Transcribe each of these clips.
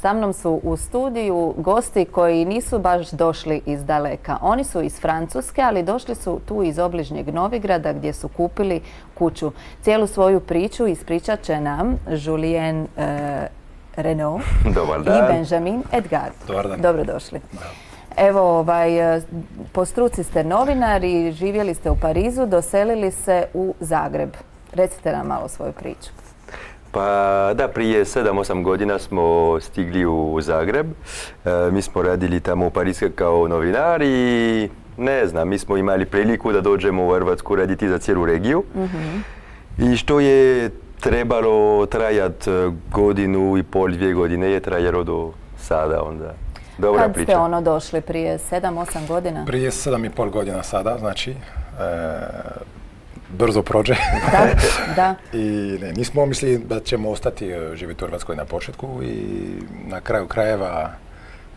Sa mnom su u studiju gosti koji nisu baš došli iz daleka. Oni su iz Francuske, ali došli su tu iz obližnjeg Novigrada gdje su kupili kuću. Cijelu svoju priču ispričat će nam Julien e, Renault i Benjamin Edgar. Dobar dan. Dobrodošli. Evo, ovaj, e, po struci ste novinar i živjeli ste u Parizu, doselili se u Zagreb. Recite nam malo svoju priču. Pa da, prije 7-8 godina smo stigli u Zagreb. E, mi smo radili tamo u Parizu kao novinar i ne znam, mi smo imali priliku da dođemo u Hrvatsku raditi za cijelu regiju. Mhm. I što je trebalo trajati godinu i pol, dvije godine je trajalo do sada onda. Dobra Kad ste ono došli? Prije 7-8 godina? Prije 7 i pol godina sada, znači. E, brzo prođe. Da, da. I ne, nismo mislili da ćemo ostati e, živjeti u Hrvatskoj na početku i na kraju krajeva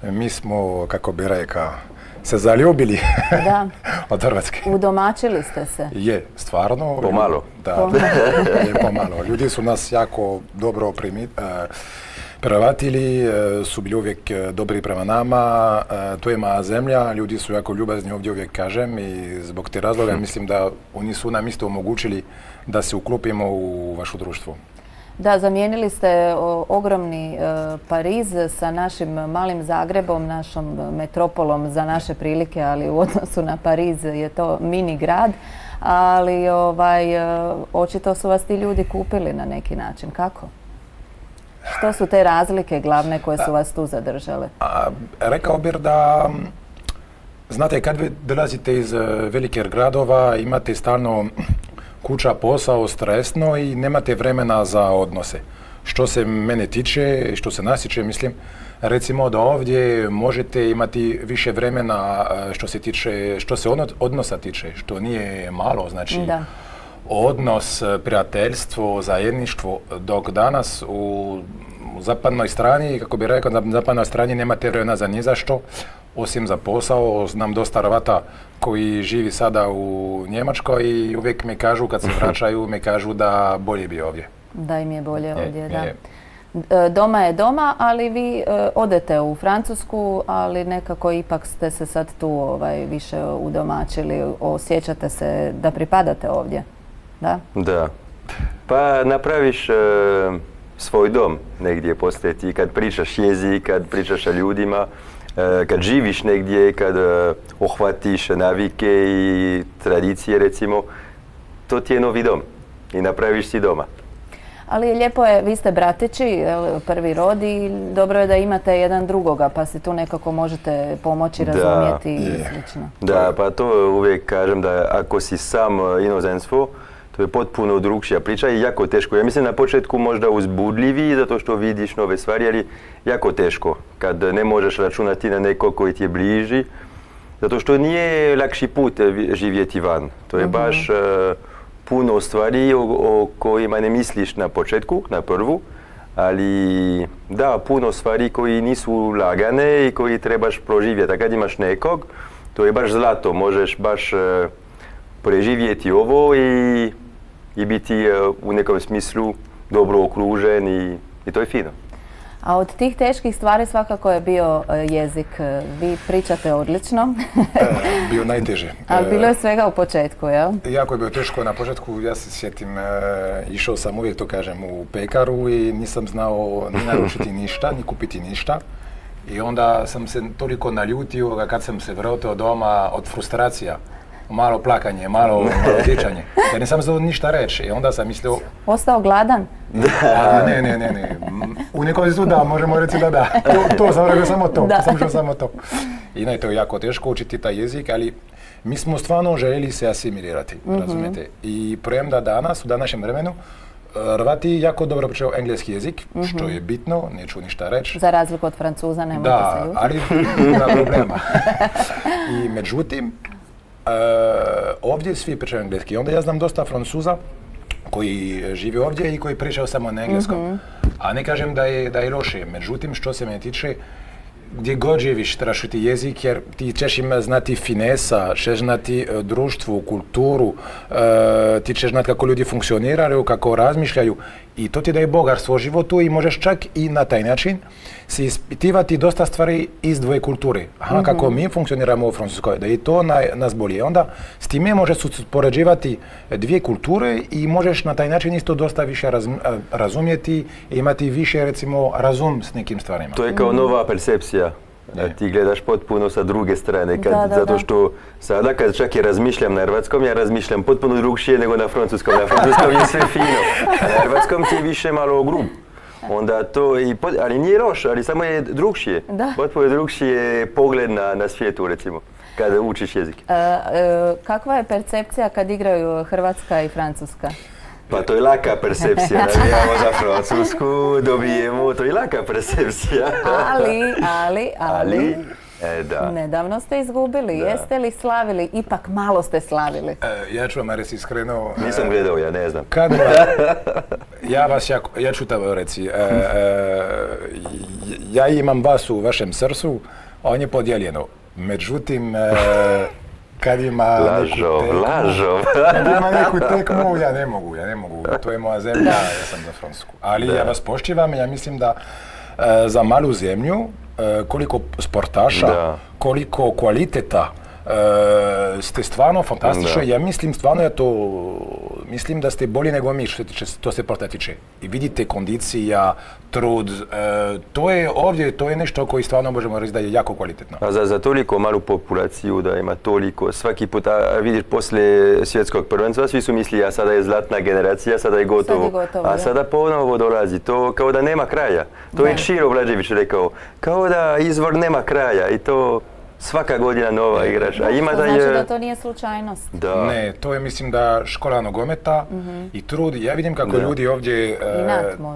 mi smo, kako bi rekao, se zaljubili da. od Hrvatske. Udomačili ste se? Je, stvarno. Pomalo. Da, pomalo. je pomalo. Ljudi su nas jako dobro primiti. E, Prevatelji e, su bili uvijek e, dobri prema nama, e, to je moja zemlja, ljudi su jako ljubazni ovdje uvijek kažem i zbog te razloga hm. mislim da oni su nam isto omogućili da se uklopimo u vaše društvo. Da, zamijenili ste ogromni Pariz sa našim malim Zagrebom, našom metropolom za naše prilike, ali u odnosu na Pariz je to mini grad. Ali ovaj, očito su vas ti ljudi kupili na neki način. Kako? Što su te razlike glavne koje su vas tu zadržale? rekao bih da, znate, kad vi dolazite iz e, velikih gradova, imate stalno kuća, posao, stresno i nemate vremena za odnose. Što se mene tiče, što se nas tiče, mislim, recimo da ovdje možete imati više vremena što se tiče, što se odnosa tiče, što nije malo, znači odnos, prijateljstvo, zajedništvo, dok danas u zapadnoj strani, kako bi rekao, na zapadnoj strani nemate vremena za ni za što, osim za posao. Znam dosta Hrvata koji živi sada u Njemačkoj i uvijek mi kažu, kad se vraćaju, mi kažu da bolje bi ovdje. Da im je bolje ovdje, da. E, doma je doma, ali vi e, odete u Francusku, ali nekako ipak ste se sad tu ovaj, više udomačili, osjećate se da pripadate ovdje, da? Da. Pa napraviš e, svoj dom negdje postaje ti kad pričaš jezik, kad pričaš sa ljudima, e, kad živiš negdje, kad e, ohvatiš navike i tradicije recimo, to ti je novi dom i napraviš si doma. Ali lijepo je, vi ste bratići, prvi rod i dobro je da imate jedan drugoga pa se tu nekako možete pomoći, razumjeti i slično. Da, pa to uvijek kažem da ako si sam inozemstvo, to je potpuno drugšija priča i jako teško. Ja mislim na početku možda uzbudljivi zato što vidiš nove stvari, ali jako teško kad ne možeš računati na neko koji ti je bliži. Zato što nije lakši put živjeti van. To je mhm. baš e, puno stvari o, kojima ne misliš na početku, na prvu, ali da, puno stvari koji nisu lagane i koji trebaš proživjeti. A kad imaš nekog, to je baš zlato, možeš baš e, preživjeti ovo i i biti e, u nekom smislu dobro okružen i, i to je fino. A od tih teških stvari svakako je bio e, jezik. E, vi pričate odlično. bio najteže. Ali bilo je svega u početku, jel? Jako je bilo teško na početku. Ja se sjetim, išao sam uvijek to kažem u pekaru i nisam znao ni naručiti ništa, ni kupiti ništa. I onda sam se toliko naljutio kad sam se vratio doma od frustracija malo plakanje, malo, malo dječanje. Ja nisam znao ništa reći i onda sam mislio... Ostao gladan? A, ne, ne, ne, ne. U nekom su da, možemo reći da da. To, to sam rekao samo to, da. sam samo to. I ne, to je jako teško učiti taj jezik, ali mi smo stvarno željeli se asimilirati, mm razumijete. I premda danas, u današnjem vremenu, Hrvati jako dobro pričaju engleski jezik, što je bitno, neću ništa reći. Za razliku od Francuza, nemojte da, se ali ima problema. I međutim, ovdje svi pričaju engleski. Onda ja znam dosta francuza koji žive ovdje i koji pričaju samo na engleskom. Mhm. A ne kažem da je, da je loše. Međutim, što se mene tiče, gdje god živiš trebaš ti jezik jer ti ćeš ima znati finesa, ćeš znati e, društvu, kulturu, e, ti ćeš znati kako ljudi funkcioniraju, kako razmišljaju I to ti daje bogarstvo u životu i možeš čak i na taj način se ispitivati dosta stvari iz dvoje kulture. Aha, kako mi funkcioniramo u Francuskoj, da i to na, nas bolje. Onda s time možeš uspoređivati dvije kulture i možeš na taj način isto dosta više raz, razumjeti i imati više recimo razum s nekim stvarima. To je kao nova percepcija. Ti gledaš potpuno sa druge strane, kad, Da, da, zato što sada kad čak i razmišljam na hrvatskom, ja razmišljam potpuno drugšije nego na francuskom. Na francuskom je sve fino, na hrvatskom ti je više malo grub. Onda to, i, pot- ali nije loš, ali samo je drugšije. Potpuno je drugšije pogled na, na svijetu, recimo, kada učiš jezik. E, e, kakva je percepcija kad igraju Hrvatska i Francuska? Pa to je laka percepcija, navijamo za Francusku, dobijemo, to je laka percepcija. Ali, ali, ali, e, da. nedavno ste izgubili. Da. Jeste li slavili? Ipak malo ste slavili. E, ja ću vam reći iskreno, Nisam e, gledao, ja ne znam. Kad ja vas jako, ja ću to reći, e, e, ja imam vas u vašem srcu, on je podijeljeno. Međutim, e, kad ima Lažov, neku lažov. kad ima neku tekmu, ja ne mogu, ja ne mogu, to je moja zemlja, ja sam za Francusku. Ali Da. ja vas poštivam, ja mislim da e, za malu zemlju, e, koliko sportaša, Da. koliko kvaliteta, ste stvarno fantastično. Da. Ja mislim stvarno ja to, mislim da ste bolji nego mi što se tiče, to se sporta tiče. I vidite kondicija, trud, e, to je ovdje, to je nešto koji stvarno možemo reći da je jako kvalitetno. A za, za toliko malu populaciju da ima toliko, svaki put, a vidiš poslije svjetskog prvenstva, svi su mislili, a sada je zlatna generacija, sada je gotovo. gotovo, a da. sada ponovo dolazi, to kao da nema kraja. To je Da. Čiro Vlađević rekao, kao da izvor nema kraja i to svaka godina nova igraš. A ima To da znači je... da to nije slučajnost. Da. Ne, to je mislim da škola nogometa i trud. Ja vidim kako Da. ljudi ovdje e,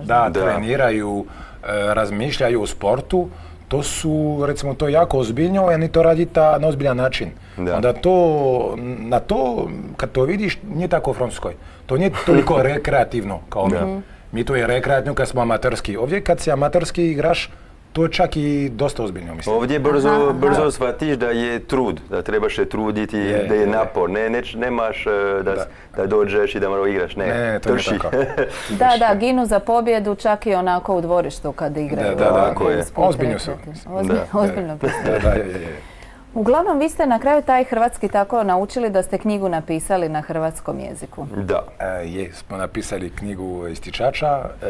da, treniraju, e, razmišljaju o sportu. To su, recimo, to je jako ozbiljno i oni to radite na ozbiljan način. Da. Onda to, na to, kad to vidiš, nije tako u Francuskoj. To nije toliko rekreativno kao mi. Da. Mi to je rekreativno kad smo amaterski. Ovdje kad si amaterski igraš, to je čak i dosta ozbiljno, mislim. Ovdje brzo, Aha, aha. brzo shvatiš da je trud, da trebaš se truditi, Je, da je je. napor, ne, ne, nemaš e, da, Da. da dođeš i da malo igraš, ne, Ne, to trči. tako. Da, da, ginu za pobjedu čak i onako u dvorištu kad igraju. Da, da, tako je. sport Ozbiljno su. Ozbiljno, je, je, je. Uglavnom, vi ste na kraju taj hrvatski tako naučili da ste knjigu napisali na hrvatskom jeziku. Da. E, je, smo napisali knjigu ističača. e,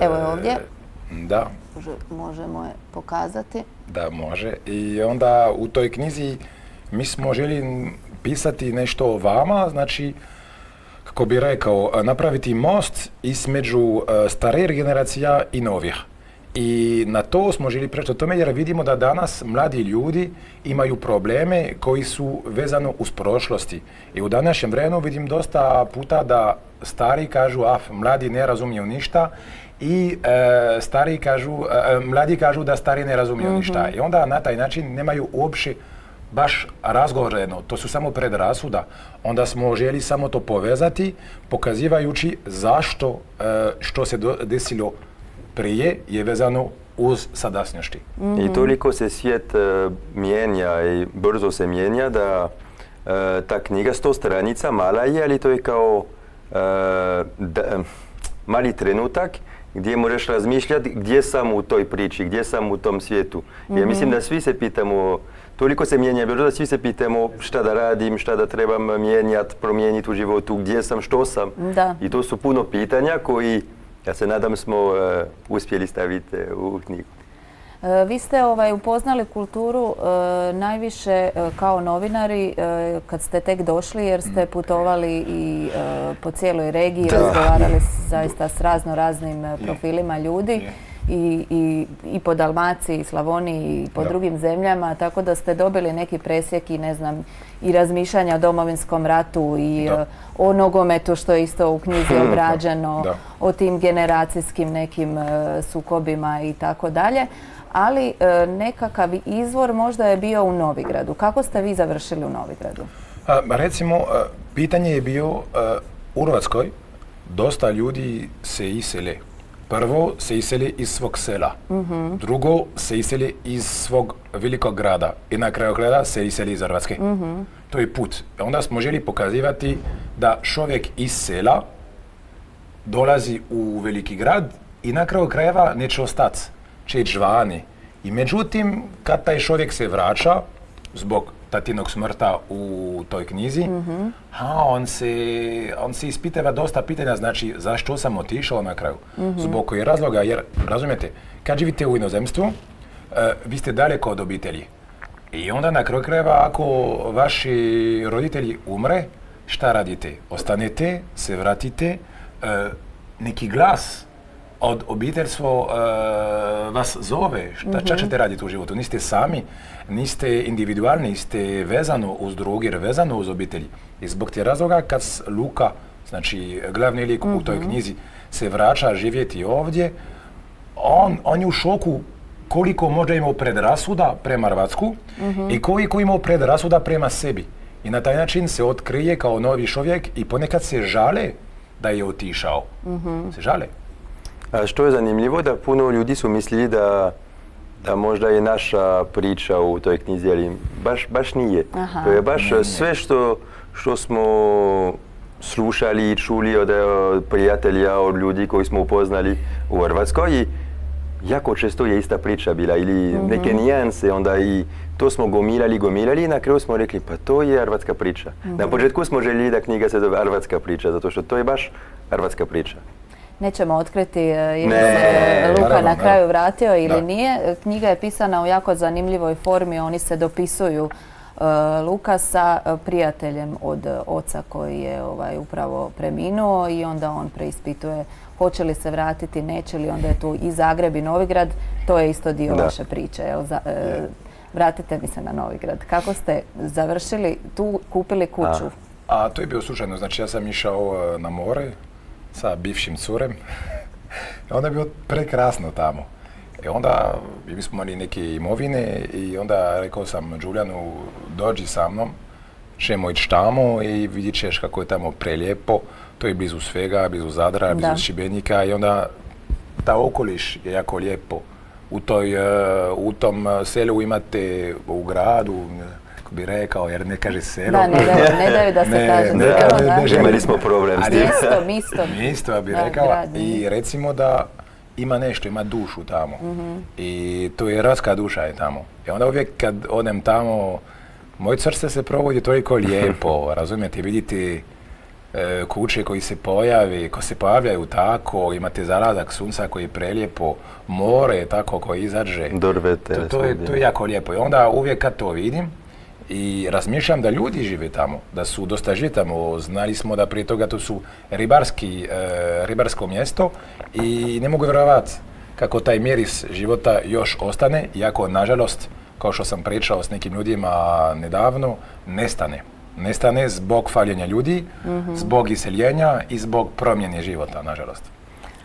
Evo je ovdje. Da, Možemo je pokazati. da može. I onda u toj knjizi mi smo želi pisati nešto o vama, znači kako bi rekao, napraviti most između e, starih generacija i novih. I na to smo želi preći o tome jer vidimo da danas mladi ljudi imaju probleme koji su vezano uz prošlosti. I u današnjem vremenu vidim dosta puta da stari kažu, a mladi ne razumiju ništa i e, stari kažu, e, e, mladi kažu da stari ne razumiju ništa. I onda na taj način nemaju uopće baš razgovoreno, to su samo predrasuda. Onda smo želi samo to povezati, pokazivajući zašto e, što se do- desilo prije je vezano uz sadašnjosti. I toliko se svijet e, mijenja i brzo se mijenja da e, ta knjiga sto stranica mala je, ali to je kao e, da- mali trenutak gdje možeš razmišljati gdje sam u toj priči, gdje sam u tom svijetu. Ja mislim da svi se pitamo, toliko se mijenja brzo da svi se pitamo šta da radim, šta da trebam mijenjati, promijeniti u životu, gdje sam, što sam. Da. I to su puno pitanja koji, ja se nadam, smo e, uspjeli staviti e, u knjigu. E, Vi ste ovaj, upoznali kulturu e, najviše e, kao novinari kad ste tek došli jer ste putovali i po cijeloj regiji, Da. razgovarali zaista s razno raznim profilima ljudi i, i, i po Dalmaciji, i Slavoniji i po Da. drugim zemljama, tako da ste dobili neki presjek i ne znam i razmišljanja o domovinskom ratu i Da. o nogometu što je isto u knjizi obrađeno, Da. o tim generacijskim nekim sukobima i tako dalje. Ali e, nekakav izvor možda je bio u Novigradu. Kako ste vi završili u Novigradu? A, recimo, e, pitanje je bio e, u Hrvatskoj dosta ljudi se isele. Prvo se iseli iz svog sela, drugo se iseli iz svog velikog grada i na kraju krajeva se iseli iz Hrvatske. To je put. Onda smo želi pokazivati da čovjek iz sela dolazi u veliki grad i na kraju krajeva neće ostati, će ići vani. I međutim, kad taj čovjek se vraća, zbog tatinog smrta u toj knjizi, a on se, on se ispitava dosta pitanja, znači zašto sam otišao na kraju, zbog kojeg razloga, jer razumijete, kad živite u inozemstvu, e, vi ste daleko od obitelji. I onda na kraju krajeva ako vaši roditelji umre, šta radite? Ostanete, se vratite, e, neki glas od obiteljstvo e, vas zove, šta, šta ćete raditi u životu? Niste sami, niste individualni, niste vezano uz druge, vezano uz obitelji. I zbog tih razloga kad Luka, znači glavni lik u toj knjizi, se vraća živjeti ovdje, on, on je u šoku koliko možda imao predrasuda prema Hrvatsku i koliko imao predrasuda prema sebi. I na taj način se otkrije kao novi čovjek i ponekad se žale da je otišao. Se žale. A što je zanimljivo, da puno ljudi su mislili da, da možda je naša priča u toj knjizi, ali baš, baš nije. Aha. To je baš sve što, što smo slušali i čuli od, od prijatelja, od ljudi koji smo upoznali u Hrvatskoj i jako često je ista priča bila ili neke nijanse, onda i to smo gomilali, gomilali i na kraju smo rekli pa to je hrvatska priča. Na početku smo željeli da knjiga se zove hrvatska priča, zato što to je baš hrvatska priča. Nećemo otkriti e, je li se Luka naravno, na kraju vratio ili Da. nije. E, Knjiga je pisana u jako zanimljivoj formi, oni se dopisuju e, Luka sa e, prijateljem od e, oca koji je ovaj, upravo preminuo i onda on preispituje hoće li se vratiti, neće li, onda je tu i Zagreb i Novigrad, to je isto dio Da. vaše priče. Jel? Za- e, vratite mi se na Novigrad. Kako ste završili tu, kupili kuću? A to je bio slučajno, znači ja sam išao e, na more sa bivšim curem. Onda je bilo prekrasno tamo. I onda mi smo imali neke imovine i onda rekao sam Đuljanu dođi sa mnom, ćemo ići tamo i vidjet ćeš kako je tamo prelijepo. To je blizu svega, blizu Zadra, blizu Da. Šibenika i onda ta okoliš je jako lijepo. U, toj, e, u tom e, selu imate u gradu, e, bi rekao, jer ne kaže selo. Da, ne daju, ne daju da se Ne, kaže ne, selo, ne, da. ne. Imali smo problem s tim. Misto, misto. Isto ja bih Da, rekao i recimo da ima nešto, ima dušu tamo. I to je hrvatska duša je tamo. I onda uvijek kad odem tamo, moj srce se provodi toliko lijepo, razumijete, vidite e, kuće koji se pojavi, ko se pojavljaju tako, imate zalazak sunca koji je prelijepo, more tako koji izađe. Drvete. To, to, je, to je jako lijepo. I onda uvijek kad to vidim i razmišljam da ljudi žive tamo, da su dosta živi tamo. Znali smo da prije toga to su ribarski, e, ribarsko mjesto i ne mogu vjerovati kako taj miris života još ostane, iako nažalost, kao što sam pričao s nekim ljudima nedavno, nestane. Nestane zbog faljenja ljudi, zbog iseljenja i zbog promjene života, nažalost.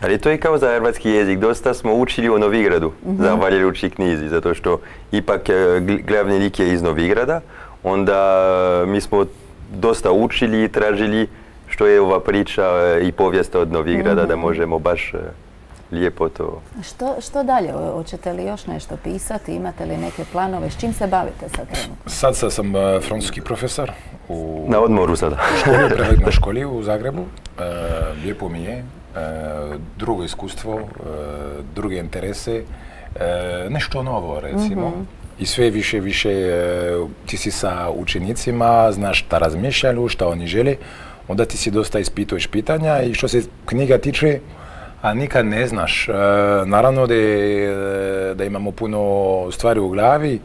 Ali to je kao za hrvatski jezik. Dosta smo učili u Novigradu, zahvaljujući knjizi, zato što ipak e, gl- glavni lik je iz Novigrada. Onda e, mi smo dosta učili i tražili što je ova priča e, i povijest od Novigrada, da možemo baš e, lijepo to... Što, što dalje? Hoćete li još nešto pisati? Imate li neke planove? S čim se bavite sad trenutno? Sad, sad sam francuski profesor u Na odmoru sada. školi, prevednoj školi u Zagrebu. Lijepo mi je. Drugo iskustvo, druge interese, nešto novo recimo. I sve više, više e, ti si sa učenicima, znaš šta razmišljaju, šta oni žele. Onda ti si dosta ispituješ pitanja i što se knjiga tiče, a nikad ne znaš. E, naravno da, je, da imamo puno stvari u glavi,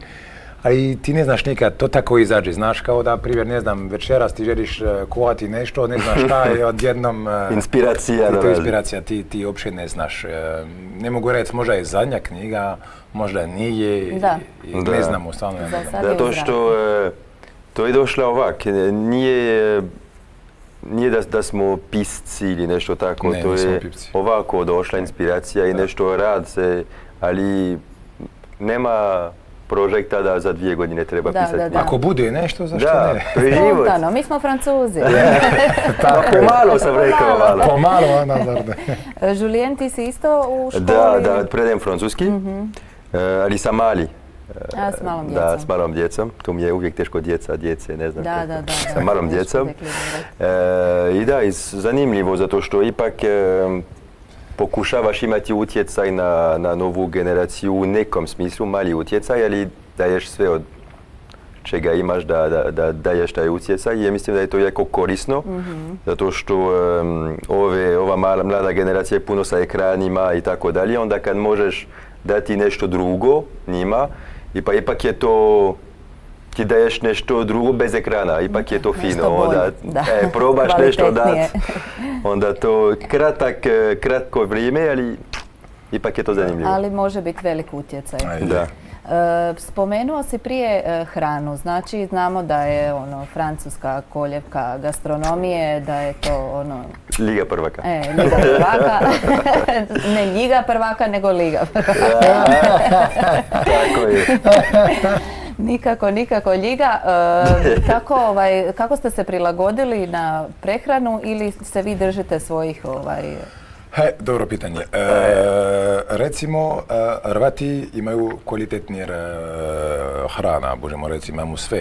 ali ti ne znaš nikad, to tako izađe. Znaš kao da, primjer, ne znam, večeras ti želiš e, kuhati nešto, ne znaš šta je odjednom... e, Inspiracija ti- To je dolazi. inspiracija, ti, ti uopće ne znaš. E, ne mogu reći, možda je zadnja knjiga, možda nije, Da. i- i Da. ne znamo, stvarno ne znamo. Zato što to je došlo ovak, nije, nije da, da smo pisci ili nešto tako, Ne, to je ovako došla inspiracija i nešto rad se, ali nema projekta da za dvije godine treba Da, pisati. da, da. Ako bude nešto, zašto Da, ne? to je život. Spontano, mi smo francuzi. Tako je. Pomalo sam rekao, malo. Pomalo, Ana? Julien, ti si isto u školi? Da, da, predajem francuski, e, ali sam mali. A, s malom Da, djecom. s malom djecom. To mi je uvijek teško djeca, djece, ne znam Da, kako. da, da, Sa da. malom djecom. E, I da, zanimljivo zato što ipak e, pokušavaš imati utjecaj na, na novu generaciju u nekom smislu, mali utjecaj, ali daješ sve od čega imaš da, da, da daješ taj utjecaj. I ja mislim da je to jako korisno zato što em, ove, ova mala, mlada generacija je puno sa ekranima i tako dalje, onda kad možeš dati nešto drugo njima, i pa ipak je to ti daješ nešto drugo bez ekrana, ipak je to Nešto fino, bolje, onda da. e, probaš nešto Kvalitetnije. dat, onda to kratak, e, kratko vrijeme, ali ipak je to zanimljivo. Ali može biti velik utjecaj. Aj, Da. E, spomenuo si prije e, hranu, znači znamo da je ono francuska koljevka gastronomije, da je to ono Liga prvaka. e, liga prvaka, ne liga prvaka nego liga prvaka. Tako je. Nikako, nikako ljiga. E, kako, ovaj, kako ste se prilagodili na prehranu ili se vi držite svojih ovaj, He, dobro pitanje. E, recimo, e, Hrvati imaju kvalitetnije e, hrana, možemo reći, imamo sve.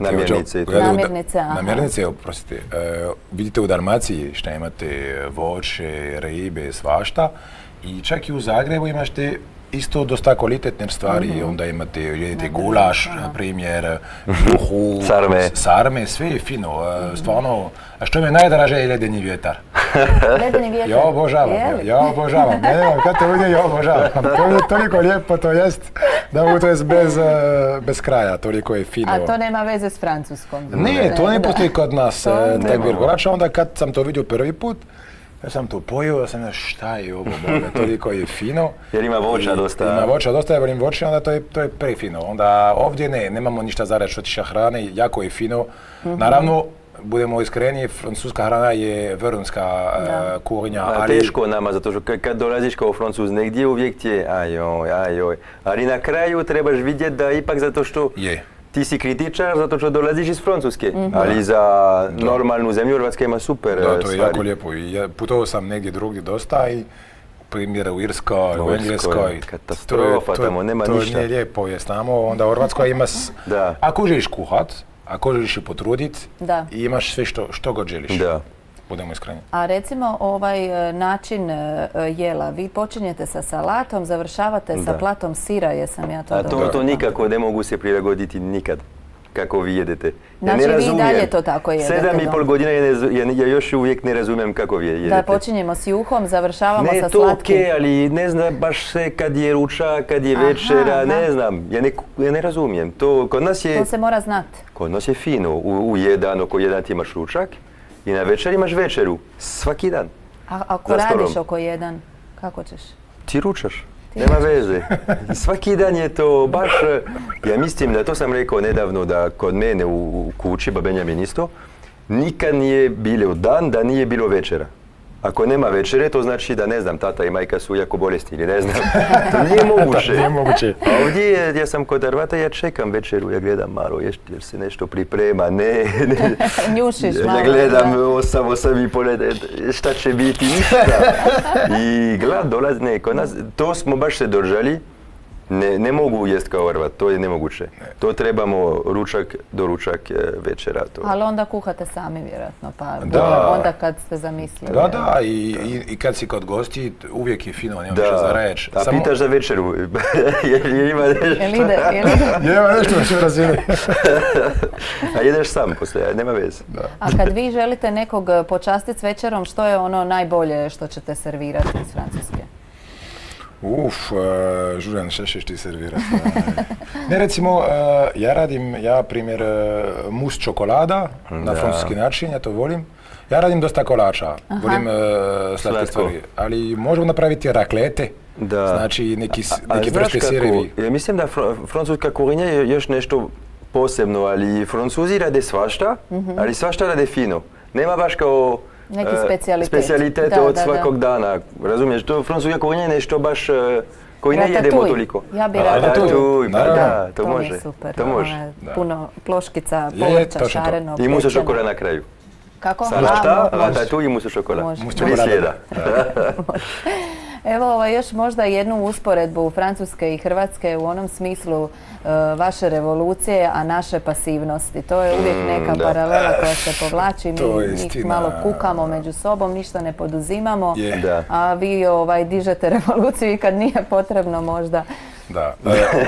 Namirnice Namirnice, aha. Namirnice, oprostite. E, vidite u Dalmaciji što imate voće, ribe, svašta. I čak i u Zagrebu imate isto dosta kvalitetne stvari. Mhm. Onda imate, jedete gulaš, na primjer, juhu, Sarme. sarme, sve je fino. Stvarno, a što mi je najdraže je ledeni vjetar. ledeni vjetar? Ja obožavam, Je ja obožavam. Ne znam, kad to vidim, ja obožavam. To je toliko lijepo to jest, da mu to jest bez, eh, bez kraja, toliko je fino. A to nema veze s francuskom? Ne, to ne postoji kod nas, eh, taj virgulač, onda kad sam to vidio prvi put, ja sam to pojio, ja sam šta je ovo, Bože, toliko je fino. Jer ima voća dosta. Ima voća dosta, ja volim voće, onda to je, to je prefino. Onda ovdje ne, nemamo ništa za reći što tiče hrane, jako je fino. Mhm. Naravno, budemo iskreni, francuska hrana je vrhunska eh, kuhinja, A ali... teško nama, zato što kad, kad dolaziš kao francuz negdje, uvijek ti je ajoj, ajoj. Ali na kraju trebaš vidjeti da ipak zato što Je. Ti si kritičar zato što dolaziš iz Francuske. Ali za normalnu zemlju Hrvatska ima super Da, to je stvari. jako lijepo. I ja putovao sam negdje drugdje dosta i primjer u Irskoj, U Engleskoj. katastrofa, tamo nema to ništa. nije lijepo je tamo, onda u Hrvatskoj ima... s- Da. Ako želiš kuhat, ako želiš i potrudit, Da. imaš sve što, što god želiš. Da. Budemo iskreni. A recimo ovaj e, način e, jela, vi počinjete sa salatom, završavate sa Da. platom sira, jesam ja to A dobro to, to nikako ne mogu se prilagoditi nikad kako vi jedete. Ja Znači, ne vi i dalje to tako jedete Sedam i pol godina ja, ne ja, još uvijek ne razumijem kako vi jedete. Da počinjemo s juhom, završavamo Ne, sa to slatkim. okej, ali ne znam baš se kad je ručak, kad je Aha, večera, ne znam. Ja ne, ja ne razumijem. To kod nas je, To se mora znati. kod nas je fino. U, u jedan, oko jedan ti imaš ručak i na večer imaš večeru. Svaki dan. A ako radiš oko jedan, kako ćeš? Ti ručaš. Nema veze. Svaki dan je to baš, e, ja mislim da to sam rekao nedavno da kod mene u, u kući, ba Benjamin isto, nikad nije bilo dan da nije bilo večera. Ako nema večere, to znači da ne znam, tata i majka su jako bolesni ili ne znam. To nije moguće. Nije moguće. A ovdje je- ja sam kod Hrvata, ja čekam večeru, ja gledam malo ješ- jer se nešto priprema, ne, ne. Njušiš malo, Ja gledam da. osam, osam i e, šta će biti, ništa. I glad dolazi, ne, kod nas, to smo baš se držali, ne, ne mogu jest kao Hrvat, to je nemoguće. To trebamo ručak do ručak e, večera. To. Ali onda kuhate sami vjerojatno, pa Da. onda kad ste zamislili. Da, da, i, i, i kad si kod gosti, uvijek je fino, nema ništa za reći. A pitaš za večeru, jer je ima nešto. Jel ide, jel ide? Nema nešto na sve razine. A jedeš sam poslije, nema veze. A kad vi želite nekog počastiti s večerom, što je ono najbolje što ćete servirati iz Francuske? Uf, uh, Žuljan, šta ćeš ti servirati? ne, recimo, uh, ja radim, ja primjer, uh, mus čokolada na francuski način, ja to volim. Ja radim dosta kolača, volim uh, slatke stvari, ali možemo napraviti raklete, Da. znači neki, A neki vrste sirevi. Ja mislim da fr- francuska kuhinja je još nešto posebno, ali francuzi rade svašta, ali svašta rade fino. Nema baš kao Neki e, specijalitet. specijalitete Da, od da, da. svakog dana. Razumiješ, to francuska kuhinja je nešto baš e, koji ne jedemo toliko. Ja bi A, ratatouille. pa da, to, mi je može. super. To može. Ono je Da. Puno ploškica, povrća, točno to. šareno, I musa šokora na kraju. Kako? Salata, A, mo- može. ratatouille i mus au chocolat. Može. Ćemo slijeda. Evo ovaj, još možda jednu usporedbu Francuske i Hrvatske u onom smislu e, vaše revolucije, a naše pasivnosti. To je uvijek neka da. paralela koja se povlači, mi njih malo kukamo među sobom, ništa ne poduzimamo, a vi ovaj, dižete revoluciju i kad nije potrebno možda. Da. E,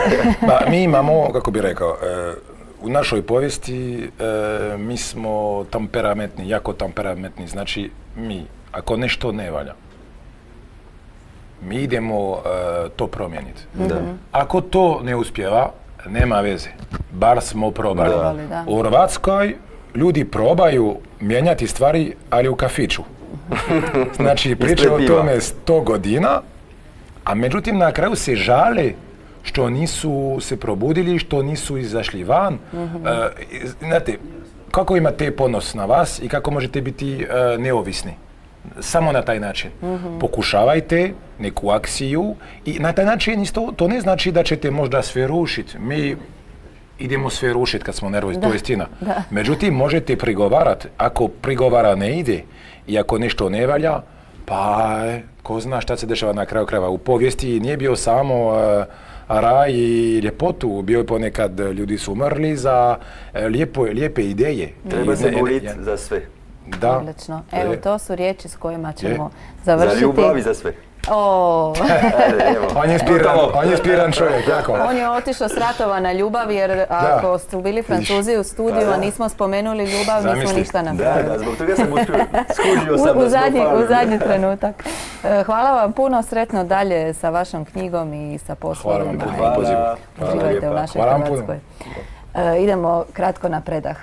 pa mi imamo, kako bi rekao, e, u našoj povijesti e, mi smo temperamentni, jako temperamentni. Znači, mi, ako nešto ne valja, mi idemo e, to promijeniti. Da. Ako to ne uspjeva, nema veze. Bar smo probali. Probali, da. U Hrvatskoj ljudi probaju mijenjati stvari, ali u kafiću. Znači, pričaju o tome sto godina, a međutim na kraju se žale što nisu se probudili, što nisu izašli van. E, znate, kako imate ponos na vas i kako možete biti e, neovisni? Samo na taj način. Pokušavajte neku akciju i na taj način isto to ne znači da ćete možda sve rušiti. Mi idemo sve rušiti kad smo nervozni, to je istina. Međutim, možete prigovarati. Ako prigovara ne ide i ako nešto ne valja, pa e, ko zna šta se dešava na kraju krajeva. U povijesti nije bio samo e, raj i ljepotu, bio je ponekad ljudi su umrli za e, lijepo, lijepe ideje. Treba I se boriti za sve. Da. Odlično. Evo, to su riječi s kojima ćemo Za završiti. ljubav i za sve. On je inspiran, on je čovjek, jako. on je otišao s ratova na ljubav jer ako su bili Francuzi u studiju, a nismo spomenuli ljubav, nismo ništa Da, napravili. da, zbog toga sam uspio, skužio sam U, da zadnji, u zadnji trenutak. E, Hvala vam puno, sretno dalje sa vašom knjigom i sa poslovima. puno. i Hvala. Hvala. Hvala Uživajte u našoj vam puno. Hrvatskoj. E, idemo kratko na predah.